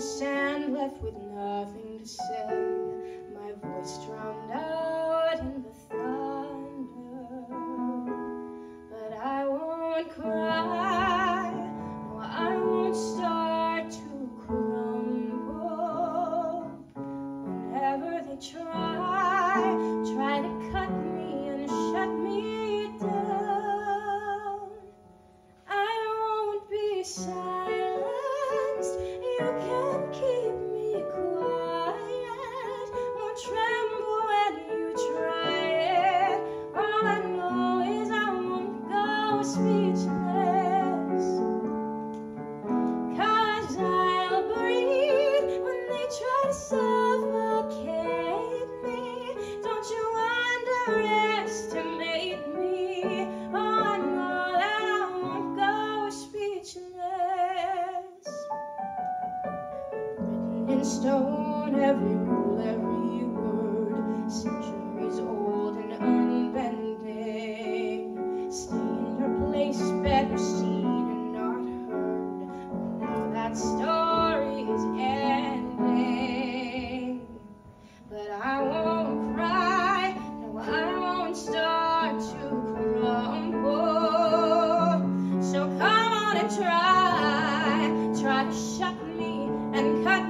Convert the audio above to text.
sand left with nothing to say. My voice drowned out in the thunder. But I won't cry, won't silenced. You can keep me quiet. Won't tremble when you try it. All I know is I won't go speechless. Cause I'll breathe when they try to suffocate in stone, every rule, every word, centuries old and unbending. Stay in your place, better seen and not heard. Now that story is ending. But I won't cry, no, I won't start to crumble. So come on and try, try to shut me and cut